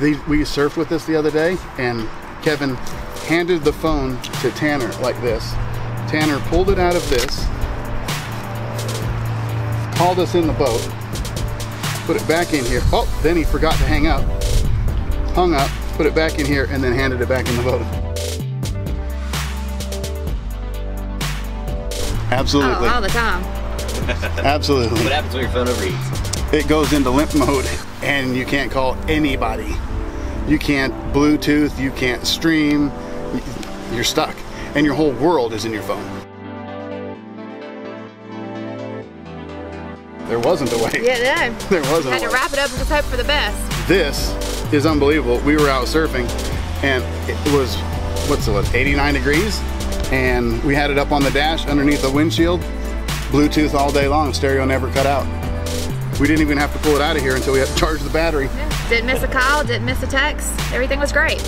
we surfed with this the other day, and Kevin handed the phone to Tanner like this. Tanner pulled it out of this, called us in the boat, put it back in here. Oh, then he forgot to hang up, hung up, put it back in here, and then handed it back in the boat. Absolutely. Oh, all the time. Absolutely. What happens when your phone overheats? It goes into limp mode and you can't call anybody. You can't Bluetooth, you can't stream, you're stuck. And your whole world is in your phone. There wasn't a way. Yeah, no. There wasn't Had to wrap it up and just hope for the best. This is unbelievable. We were out surfing and it was, what's it, was 89 degrees? And we had it up on the dash underneath the windshield, Bluetooth all day long, stereo never cut out. We didn't even have to pull it out of here until we had to charge the battery. Yeah. Didn't miss a call, didn't miss a text. Everything was great.